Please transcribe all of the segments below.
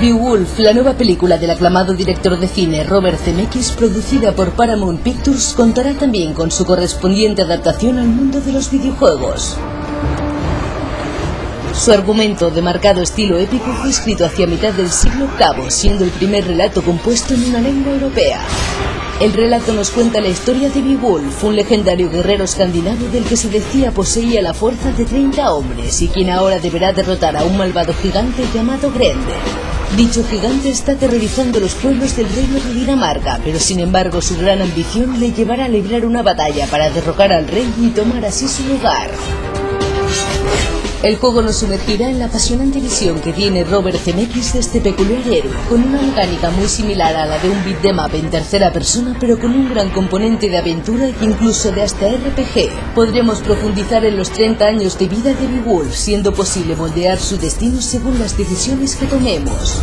Beowulf, la nueva película del aclamado director de cine Robert Zemeckis, producida por Paramount Pictures, contará también con su correspondiente adaptación al mundo de los videojuegos. Su argumento, de marcado estilo épico, fue escrito hacia mitad del siglo VIII, siendo el primer relato compuesto en una lengua europea. El relato nos cuenta la historia de Beowulf, un legendario guerrero escandinavo del que se decía poseía la fuerza de 30 hombres y quien ahora deberá derrotar a un malvado gigante llamado Grendel. Dicho gigante está aterrorizando los pueblos del reino de Dinamarca, pero sin embargo su gran ambición le llevará a librar una batalla para derrocar al rey y tomar así su lugar. El juego nos sumergirá en la apasionante visión que tiene Robert Zemeckis de este peculiar héroe, con una mecánica muy similar a la de un beat em up en tercera persona, pero con un gran componente de aventura e incluso de hasta RPG. Podremos profundizar en los 30 años de vida de Beowulf, siendo posible moldear su destino según las decisiones que tomemos.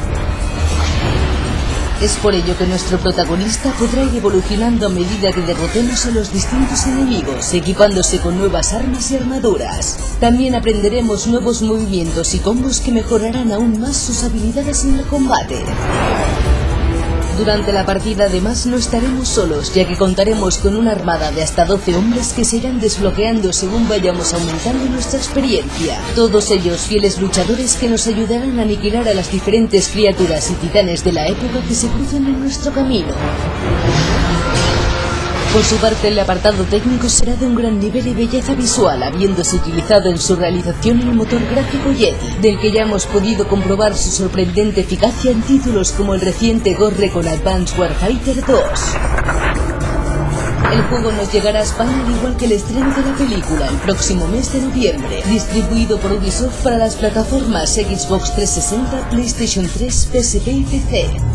Es por ello que nuestro protagonista podrá ir evolucionando a medida que derrotemos a los distintos enemigos, equipándose con nuevas armas y armaduras. También aprenderemos nuevos movimientos y combos que mejorarán aún más sus habilidades en el combate. Durante la partida además no estaremos solos, ya que contaremos con una armada de hasta 12 hombres que se irán desbloqueando según vayamos aumentando nuestra experiencia. Todos ellos fieles luchadores que nos ayudarán a aniquilar a las diferentes criaturas y titanes de la época que se cruzan en nuestro camino. Por su parte, el apartado técnico será de un gran nivel y belleza visual, habiéndose utilizado en su realización el motor gráfico Yeti, del que ya hemos podido comprobar su sorprendente eficacia en títulos como el reciente Ghost Recon Advanced Warfighter 2. El juego nos llegará a España al igual que el estreno de la película el próximo mes de noviembre, distribuido por Ubisoft para las plataformas Xbox 360, PlayStation 3, PSP y PC.